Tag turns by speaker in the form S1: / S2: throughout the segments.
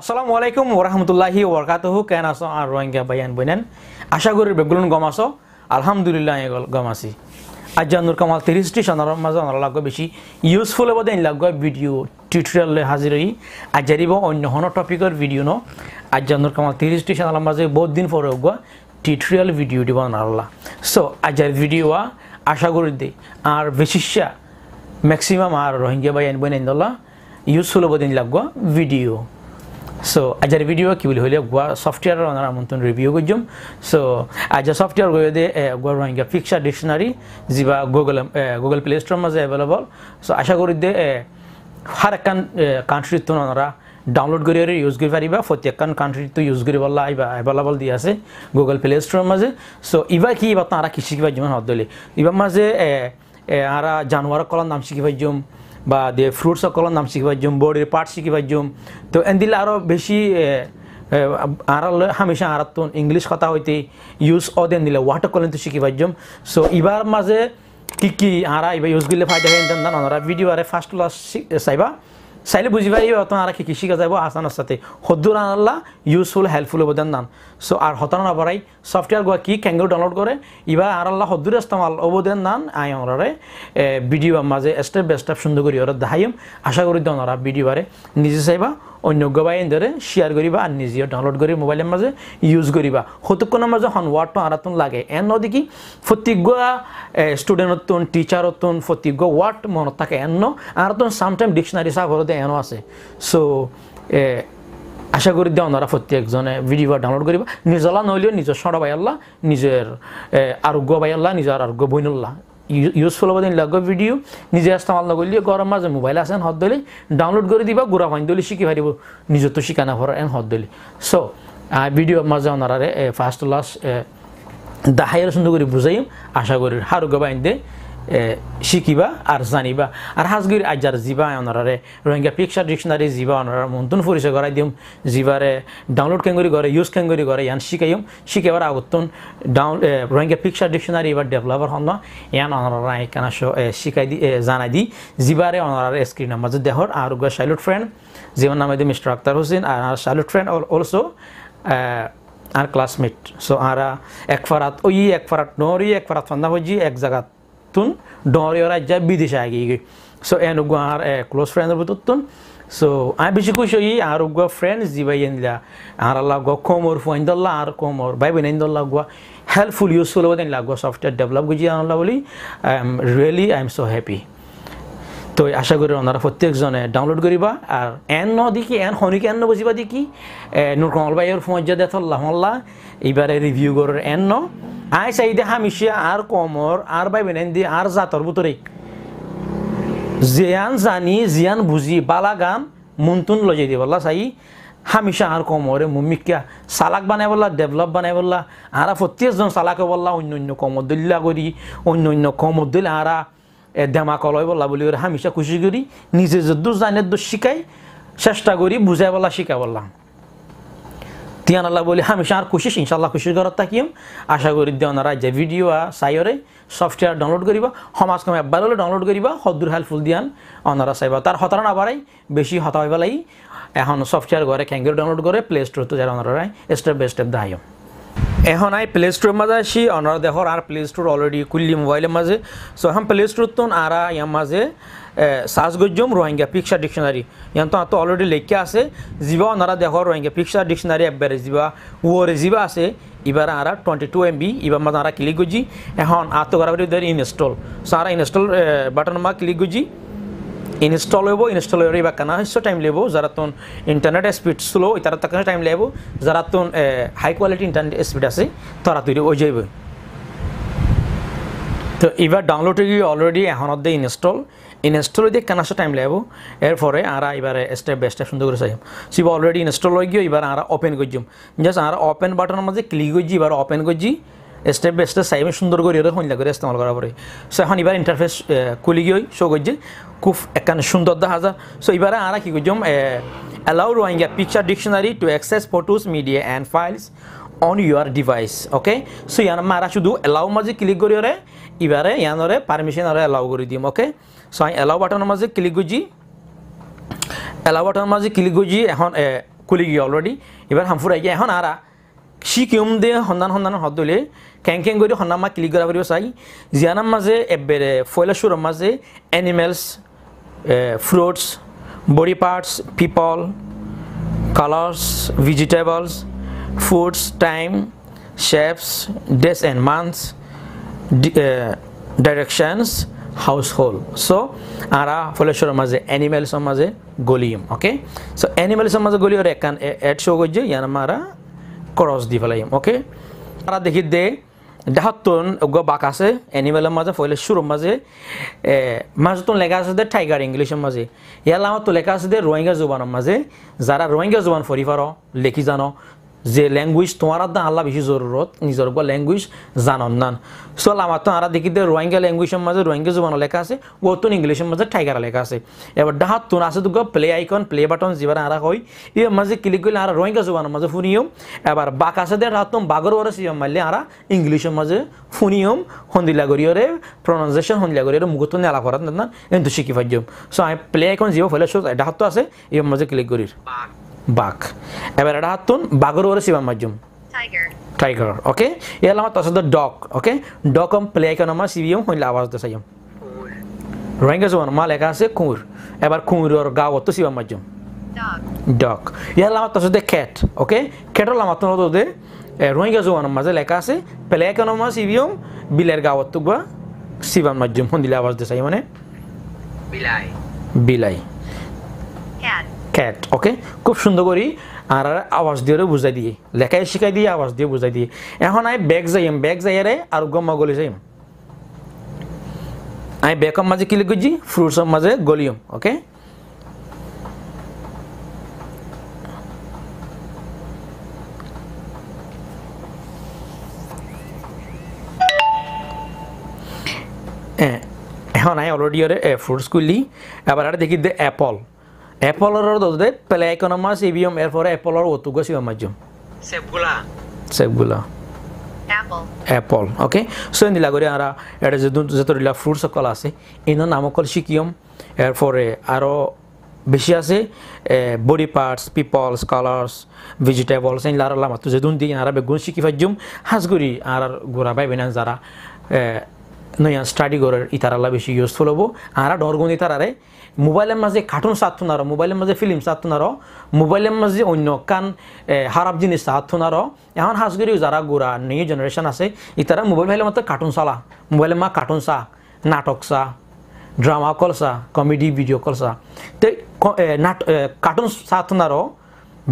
S1: আসসালামু আলাইকুম ওরহামতুল্লাহি ওবরকাতহু। কেন আছো? আর রোহিঙ্গা বাইয়ান বইনেন। আশা করি বেগুলুন গম আছো। আলহামদুলিল্লাহ গম আছি। আজ জানুর কামাল তিরিশটি সনার মাঝে অনার লাগবে বেশি ইউজফুল হব দেন লাগবে ভিডিও টিউটোরিয়াল হাজির হই। আজ জানিব অন্য হন টপিকের ভিডিও ন। আজ জানুর কামাল তিরিশটি সনার মাঝে বহুত দিন পরে হোক টিউটোরিয়াল ভিডিও দিব নারলা সো আজার ভিডিও আশা করি দে। আর বেশিসা ম্যাক্সিমাম আর রোহিঙ্গা বাইয়ান বইনেন দলা ইউজফুল হব দিন লাগবে ভিডিও ভিডিও কি বলি? হলে গোয়া সফটওয়্যার ওনার আমন্ত্রণ রিভিউ করছম সো আজ সফটওয়্যার গিয়ে দে গোয়া রোহিঙ্গা পিকচার ডিকশনারি যা গুগল গুগল প্লে স্টোর মাঝে এভেলেবল সো আশা করি দে হার একখান কান্ট্রিত ওনারা ডাউনলোড করে ইউজ করে পারিবা। প্রত্যেকখান কান্ট্রিত ইউজ করে বললা আইবা এভেলেবল দিয়ে আছে গুগল প্লে স্টোর মাঝে। সো ইবা কি এবার তারা কৃষি কিবা যেমন হদ দলে ইবার মাঝে আরা জানোয়ার কলার নাম শিখি পাইজম। বা দিয়ে ফ্রুটস কলম নাম শিখি পাইজুম বডির পার্ট শিখি পাইজুম তো এন দিলে আরও বেশি আর হামেশা আর তো ইংলিশ কথা হইতে ইউজ অদেন দিলে ওয়াটার কলেন তো শিখি পাইজুম সো ইবার মাঝে কি কি আরা ইবার ইউজ করলে ফাইদা হয়ে ভিডিও আরে ফার্স্ট ক্লাস চাইবা। চাইলে বুঝি পারি আর কি শিখা যাব আসানোর সাথে হদ্দুর আনাল্লা ইউজফুল হেল্পফুল হব দেন সো আর হতানো না সফটওয়্যার গোয়া কি ক্যাঙ্গো ডাউনলোড করে ইবা আর আল্লাহ হদ্দুর ইস্তেমাল অবদান নান আই ওনারে ভিডিও মাঝে স্টেপ বাই স্টেপ সুন্দর করি ওরা দেখাইম। আশা করি দেন ওরা ভিডিও বারে নিজে চাইবা। অন্য গবাইন ধরে শেয়ার করিবা আর নিজেও ডাউনলোড করি মোবাইলের মাঝে ইউজ করিবা। হতুকনের মাঝে হন ওয়ার্ডটো আরাতন লাগে। এন নদী প্রত্যেকগা স্টুডেন্টতন টিচারতন প্রত্যেক ওয়ার্ড মনত থাকে এন্ন আর তো সামটাইম ডিকশনারি চা ঘরতে এনো আছে। সো আশা করি দেওয়া ওনারা প্রত্যেকজনে ভিডিও ডাউনলোড করিবা। নিজলা নইলেও নিজের সরা বাইয়াল্লা নিজের আরোগ্য বাইয়াল্লা নিজের আরোগ্য বইনুল্লাহ ইউজফুল হবে দিন লাগবে ভিডিও নিজে ইস্তেমাল নকরলে গরম মাঝে মোবাইল আছে হদ দিলে ডাউনলোড করে দিবা, গুড়া ফাইন দিলে শিখি পারিব নিজের তো শিকানা ভরা এন হদ দিলে সো ভিডিও মাঝে ওনারে ফার্স্ট লাস্ট দাহাইয়ের সুন্দর করে বুঝাইম আশা করি হারু গবাইন দে। শিকিবা আর জানিবা। আর হাজগির আজার জিবা ওনারে রোহিঙ্গা পিকচার ডিকশনারি জিবা ওনারা মন্তন পরিচয় করাই দিম। জিবারে ডাউনলোড কেন করে ইউজ কেন করে ইয়ান শিখাইম শিখাবার আগতন ডাউন রোহিঙ্গা পিকচার ডিকশনারি এবার ডেভেলপার হন। ইয়ান ওনারা কেন শিখাই দি জানাই দি। জিবারে ওনারা স্ক্রিনের মাঝে দেহর আর সাইলুট ফ্রেন্ড যেমন নামে দি মিস্টার আক্তার হোসেন আর সাইলুট ফ্রেন্ড অলসো আর ক্লাসমেট সো আরা এক ফারাত ওই এক ফারাত নরি এক ফারাত ফান্দা হজি, এক জায়গা তুন ডরি ওরা যা বিদেশে আগে গিয়ে সো এন উগো আর ক্লোজ ফ্রেন্ডের ভিতর তুন সো আমি বেশি খুশি হই আর উগো ফ্রেন্ডস জিবাই এনলা আর আল্লাহ গো কমর ফুয়াইন দল্লা আর কমর ভাই বোন দল্লা গুয়া হেল্পফুল ইউজফুল হবেন লাগো সফটওয়্যার ডেভেলপ গুজি আনলা বলি I am really I am so happy তো আশা করি ওনারা প্রত্যেকজনে ডাউনলোড করিবা আর এন ন দেখি এন হনিকে এন বুঝিবা দেখি নুর কমল ভাইয়ের ফমজ্জা দেথল্লাহ মল্লা এইবারে রিভিউ করার এন ন আই চাই দে হামিশিয়া আর কমর, আর বাই বেনেন দি আর জাতর ভিতরে জিয়ান জানি, জিয়ান বুঝি বালা গান মুনতুন লজাই দি বললা চাই হামিশা আর কমরে মুমিকা সালাক বানাই বললা, ডেভেলপ বানাই বললা, আরা প্রত্যেকজন সালাকে বললা, অন্য অন্য কমর দলিলা করি, অন্য অন্য কমর দিলে আরা দেমা কলয় বললা বলি হামিশা খুশি করি, নিজে যদ্দু জানে শিখাই চেষ্টা করি বুঝাই বললা শিখাই বললাম। তিয়ান আল্লাহ বলি হামেশা আর খুশি ইনশাল্লাহ খুশির ঘরত থাকিম। আশা করি দিয়ে ওনারা যে ভিডিও চাইরে সফটওয়্যার ডাউনলোড করিবা, সমাজ কম এবার হলে ডাউনলোড করিবা সদূর হেল্পফুল দিয়ান ওনারা চাইবা। তার হতারা না বাড়াই, বেশি হতা হইবা লাগি। এখন সফটওয়্যার ঘরে ক্যাঙ্গের ডাউনলোড করে প্লে স্টোর তো যারা ওনারা স্টেপ বাই স্টেপ দেখাই এখন আই প্লে স্টোরের মাঝে আসি ওনারা দেখো আর প্লে স্টোর অলরেডি কুল্লি মোবাইলের মাঝে। সো এখন প্লে স্টোর তো আর ইয়ার মাঝে সার্চ রোহিঙ্গা পিকচার ডিকশনারি। ইয়ান তো তো অলরেডি লেখা আছে যিবা ওনারা দেখো রোহিঙ্গা পিকচার ডিকশনারি একবারে যিবা ওরে যিবা আছে এবার আর টোয়েন্টি টু এম বি এবার মাঝে আর ক্লিক করছি এখন তো করা ইনস্টল সো আর ইনস্টল বাটন মা ক্লিক করছি ইনস্টল হইব ইনস্টল হইব বা কানা হচ্ছে টাইম লেব যারা তোন ইন্টারনেট স্পিড স্লো তারা তাকে টাইম লেব যারা তোন হাই কোয়ালিটি ইন্টারনেট স্পিড আছে তারা তৈরি হয়ে যাইব তো এবার ডাউনলোড হয়ে অলরেডি এখন দিয়ে ইনস্টল ইনস্টল দিয়ে কেন আসা টাইম লাগবো এরপরে আর এবারে স্টেপ বাই স্টেপ সুন্দর করে চাই সিব অলরেডি ইনস্টল হয়ে গিয়ে এবার আর ওপেন করছিম জাস্ট আর ওপেন বাটনের মাঝে ক্লিক করছি এবার ওপেন করছি স্টেপ বাই স্টেপ চাই সুন্দর করে এরকম হইলা করে ইস্তেমাল করার পরে সো এখন এবার ইন্টারফেস খুলি গিয়ে শো করছে খুব একখানে সুন্দর দেখা যায় সো এবারে আর কি করছিম allow Rohingya picture dictionary to access photos media and files on your device okay so ইয়ান মারা শুধু এলাও মাঝে ক্লিক করি এবারে ইয়ানরে পারমিশন আরে এলাও করে দিম ওকে সো আমি এলাও বাটনের মাঝে ক্লিক করছি এলাও বাটনের মাঝে ক্লিক করছি এখন কুলি গিয়ে অলরেডি এবার হামফুর আই এখন আরা। শিকিম দে, সন্ধান সন্ধান, হদ দলে। কেং কেং কৰি সন্ধান মা ক্লিক কৰিব চাই। জিয়ানাৰ মাজে, এবেৰে, ফয়লা চুৰৰ মাজে animals fruits body parts people colours vegetables foods time days and months directions household চ' আৰা ফলেশ্বৰৰ মাজে এনিমেলছৰ মাজে গলিম অ'কে চ' এনিমেলছৰ মাজে গলি আৰু একান এড শ্ব' কৰিছে, ইয়াৰ আমাৰ ক্ৰছ দি পেলাই অ'কে আৰা দেখি দে দেহাতন গো বাক আছে এনিমেলের মাঝে ফলে শুরুর মাঝে মাঝে লেখা আছে টাইগার ইংলিশের মাঝে। ইয়ার আমার তো লেখা আছে দে রোহিঙ্গা জুবানের মাঝে। যারা রোহিঙ্গা জুবান ফরি পারো লেখি জানো। যে ল্যাঙ্গুয়েজ তোমার দা আল্লাহ বেশি জরুরত, নিজের উপর ল্যাঙ্গুয়েজ জানন নান সো আমার তো আরা দেখি দে, রোহিঙ্গা ল্যাঙ্গুয়েজের মাঝে রোহিঙ্গা জুবান লেখা আছে তো ইংলিশের মাঝে টাইগার লেখা আছে। এবার ডাহাত তো আছে তো প্লে আইকন প্লে বাটন যেবার আরা হয় এর মাঝে ক্লিক করলে আরা রোহিঙ্গা জুবানের মাঝে ফুনিয়ম। এবার বাক আছে দে, রাত বাগর ওরা সিয়াম মারলে আরা ইংলিশের মাঝে ফুনিয়ম হন্দিলা গরিয়রে প্রনাউন্সিয়েশন হন্দিলা গরিয়রে মুখত নেলা করাত না কিন্তু শিখি পাইম সো আমি প্লে আইকন যিও ফেলে ডাহাত তো আছে এর মাঝে ক্লিক করির। বাঘ। এবার এটা হাতুন বাঘর ওরে শিবান মাধ্যম টাইগার ওকে এর আমার তার সাথে ডগ ওকে ডগ কম প্লে আইকন আমার সিবিএম হইলে আওয়াজ দে সাইম রোহিঙ্গা জোয়ান মা লেখা আছে কুঁর এবার কুঁড়র গাও তো শিবান মাধ্যম ডগ ইয়ার আমার তার সাথে ক্যাট ওকে ক্যাটর আমার তো দে রোহিঙ্গা জোয়ান মাঝে লেখা আছে প্লে আইকন আমার সিবিএম বিলের গাওয়াত তো বা শিবান মাধ্যম হন্দিলে আওয়াজ দে সাই মানে বিলাই। বিলাই। ক্যাট ওকে খুব সুন্দর করি আর আওয়াজ দিয়ে বুঝাই দিয়ে। লেখায় শিখাই দিয়ে, আওয়াজ দিয়ে বুঝাই দিয়ে। এখন আমি ব্যাগ যাইম ব্যাগ যাইয়ারে আর গম্মা গলি যাইম। আমি ব্যাগের মাঝে ক্লিক করছি ফ্রুটসের মাঝে গলিয়ম ওকে এখন আই অলরেডি ফ্রুটস করলি এবার আর দেখি দে অ্যাপল অ্যাপলর দে প্লে ইকোনমাস ইভিএম এরপরে অ্যাপলর ওতুগো সিও মাধ্যম সেপগুলা সেপগুলা অ্যাপল ওকে সো এন্দিলা করে আরা এটা যে যতগুলা ফ্রুট সকল আছে ইনো নামকল শিকিয়ম এরপরে আরও বেশি আছে body parts peoples colours vegetables N লারা লামাতো যেদুন দিয়ে আরা বেগুন শিখি ফাইজুম। হাজগুড়ি আর গোড়া বাই বেনান যারা নয়া স্টাডি করার ইতারালা বেশি ইউজফুল হব। আরা ডরগুন ইতারারে মোবাইলের মাঝে কার্টুন সাথুনারো মোবাইলের মাঝে ফিল্ম সাথুনারো মোবাইলের মাঝে অন্য কান খারাপ জিনিস সাথুনারো এখন হাঁসগুড়ি যারা গোড়া নিউ জেনারেশন আছে ইতারা মোবাইল ভাইলে মাত্র কার্টুন চালা। মোবাইলের মা কার্টুন চা নাটক চা ড্রামা কল চা কমেডি ভিডিও কল চা তো নাট কার্টুন সাথুনারো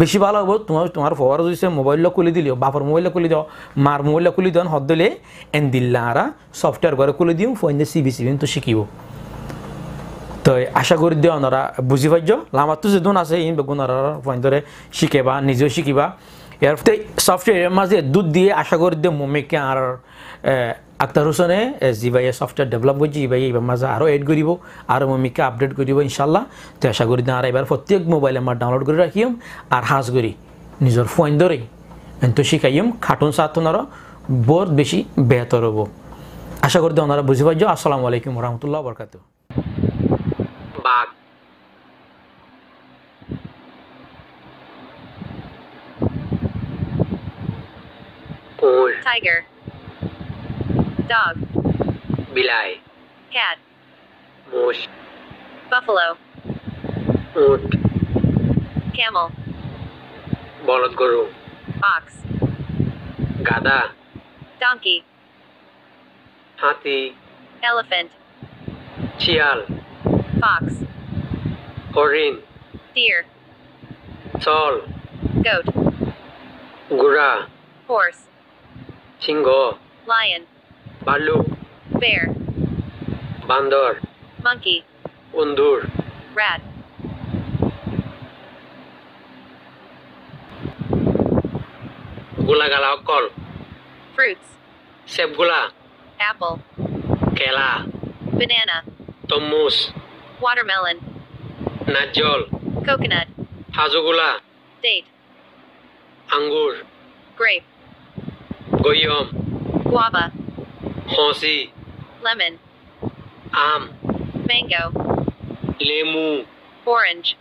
S1: বেশি ভালো হব তোমার তোমার ফোয়ার যদি মোবাইলটা খুলে দিলিও বাপর মোবাইলটা খুলে দাও মার মোবাইলটা খুলে দেওয়ান হদ দিলে এন দিল্লা আরা সফটওয়্যার করে খুলে দিও ফোন দিয়ে সিবি সিবি তো শিখিব তো আশা করি দিও ওনারা বুঝি পাইছ? লামাতো যেদুন আছে, ইন বেগুন ফোন ধরে শিখেবা নিজেও শিখিবা এর সফটওয়্যারের মাঝে দুধ দিয়ে, আশা করি দিয়ে মমিকে আর আক্তার হোসেনে জিবাই সফটওয়্যার ডেভেলপ করছি ইবাই এবার মাঝে আরও এড করিব আর মমিকে আপডেট করিব ইনশাল্লাহ তো আশা করি আর এবার প্রত্যেক মোবাইল আমার ডাউনলোড করে রাখিম আর হাঁস করি নিজের ফোন ধরে তো শিখাইম খাটুন সাতুন আরও বহুত বেশি বেহতর হব। আশা করি ওনারা বুঝে পাইছ? আসসালামু আলাইকুম রহমতুল্লাহ বরকাত
S2: tiger, dog,
S3: বিলাই
S2: cat,
S3: মোষ
S2: buffalo,
S3: উট
S2: camel,
S3: বলদ গরু
S2: ox,
S3: গাদা
S2: donkey,
S3: হাতি
S2: elephant,
S3: শিয়াল
S2: fox,
S3: হরিণ
S2: deer,
S3: চল
S2: goat,
S3: ঘোড়া
S2: horse,
S3: Chingo.
S2: Lion.
S3: Balu.
S2: Bear.
S3: Bandor.
S2: Monkey.
S3: Undur.
S2: Rat.
S3: Gulagala okol.
S2: Fruits.
S3: Sebgula.
S2: Apple.
S3: Kela.
S2: Banana.
S3: Tomus.
S2: Watermelon.
S3: Najol.
S2: Coconut.
S3: Hazugula.
S2: Date.
S3: Angur.
S2: Grape.
S3: Goyom.
S2: Guava.
S3: Honsi.
S2: Lemon.
S3: Am.
S2: Mango.
S3: Lemu.
S2: Orange.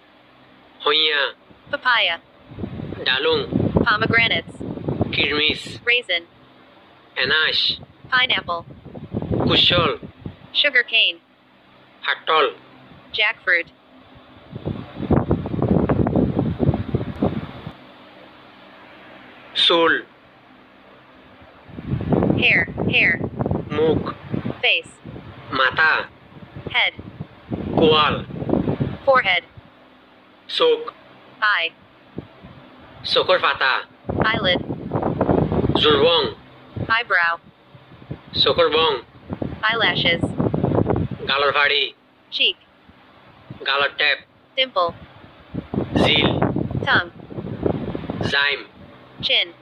S3: Hoya.
S2: Papaya.
S3: Dalung.
S2: Pomegranates.
S3: Kirmis.
S2: Raisin.
S3: Anash.
S2: Pineapple.
S3: Kushol.
S2: Sugar cane.
S3: Hatol.
S2: Jackfruit.
S3: Soul
S2: hair, hair.
S3: Muk.
S2: Face.
S3: Mata.
S2: Head.
S3: Kual.
S2: Forehead.
S3: Sok.
S2: Eye.
S3: Sokorvata.
S2: Eyelid.
S3: Zurwong.
S2: Eyebrow.
S3: Sokorbong.
S2: Eyelashes.
S3: Galarvari.
S2: Cheek.
S3: Galartep.
S2: Dimple.
S3: Zil,
S2: Tongue.
S3: Zyme.
S2: Chin.